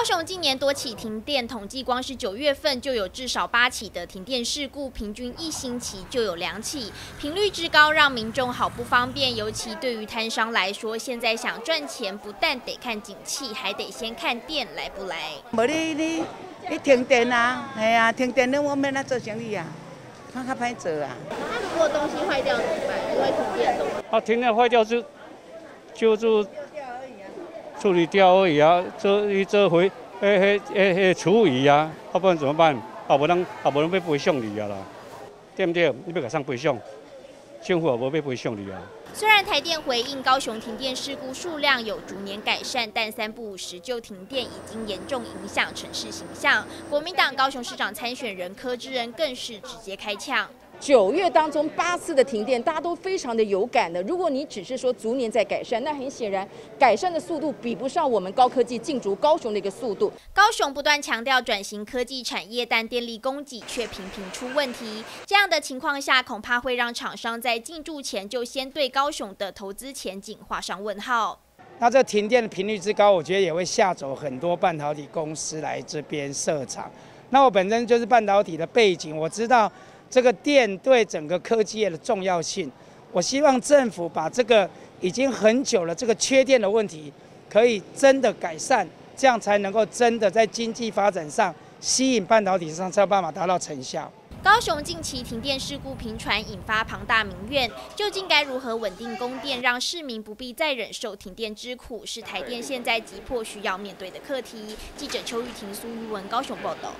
高雄今年多起停电，统计光是九月份就有至少八起的停电事故，平均一星期就有两起，频率之高让民众好不方便。尤其对于摊商来说，现在想赚钱不但得看景气，还得先看电来不来。无你你你停电啊，系啊，停电了我们来做生意啊，怕较歹做啊。那如果东西坏掉怎么办？因为停电的。啊，停电坏掉就就就。处理掉而已啊，这一这回，诶诶诶诶处理啊，要不然怎么办？啊，无人啊，无人要赔偿你啊啦，对不对？你要给上赔偿，政府也无要赔偿你啊。虽然台电回应高雄停电事故数量有逐年改善，但三不五时就停电已经严重影响城市形象。国民党高雄市长参选人柯志恩更是直接开枪。九月当中八次的停电，大家都非常的有感的。如果你只是说逐年在改善，那很显然改善的速度比不上我们高科技进驻高雄的一个速度。高雄不断强调转型科技产业，但电力供给却频频出问题。这样的情况下，恐怕会让厂商在进驻前就先对高雄的投资前景画上问号。那这停电的频率之高，我觉得也会吓走很多半导体公司来这边设厂。那我本身就是半导体的背景，我知道。这个电对整个科技业的重要性，我希望政府把这个已经很久了这个缺电的问题，可以真的改善，这样才能够真的在经济发展上吸引半导体上才有办法达到成效。高雄近期停电事故频传，引发庞大民怨，究竟该如何稳定供电，让市民不必再忍受停电之苦，是台电现在急迫需要面对的课题。记者邱玉婷、苏玉文高雄报道。